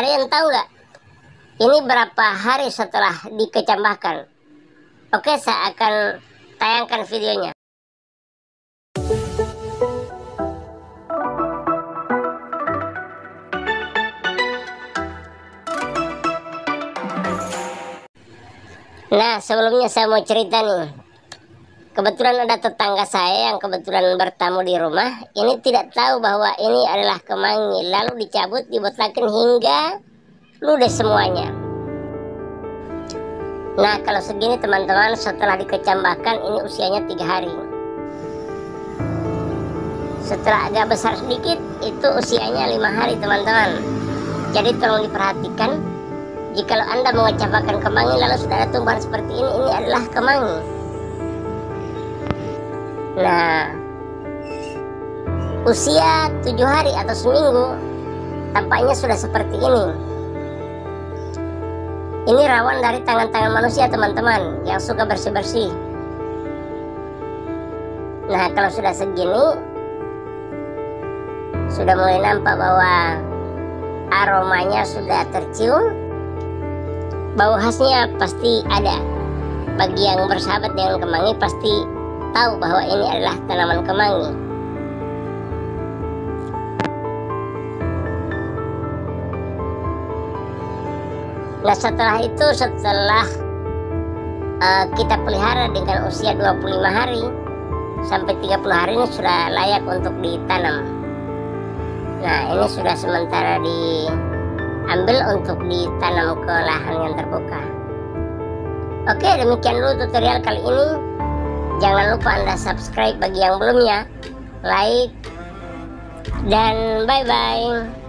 Yang tahu nggak? Ini berapa hari setelah dikecambahkan? Oke, saya akan tayangkan videonya. Nah, sebelumnya saya mau cerita nih. Kebetulan ada tetangga saya yang kebetulan bertamu di rumah. Ini tidak tahu bahwa ini adalah kemangi. Lalu dicabut, dibotlakin hingga ludes semuanya. Nah, kalau segini teman-teman setelah dikecambahkan ini usianya tiga hari. Setelah agak besar sedikit itu usianya lima hari teman-teman. Jadi tolong diperhatikan Jikalau Anda mengecapkan kemangi lalu sudah ada tumbuhan seperti ini, ini adalah kemangi. Nah, usia tujuh hari atau seminggu tampaknya sudah seperti ini. Ini rawan dari tangan-tangan manusia teman-teman yang suka bersih-bersih. Nah, kalau sudah segini, sudah mulai nampak bahwa aromanya sudah tercium bau khasnya pasti ada. Bagi yang bersahabat dengan kemangi pasti tahu bahwa ini adalah tanaman kemangi. Nah setelah itu setelah uh, kita pelihara dengan usia 25 hari sampai 30 hari ini sudah layak untuk ditanam. Nah ini sudah sementara di ambil untuk ditanam ke lahan yang terbuka. Oke, demikian dulu tutorial kali ini. Jangan lupa Anda subscribe bagi yang belum ya. Like dan bye-bye.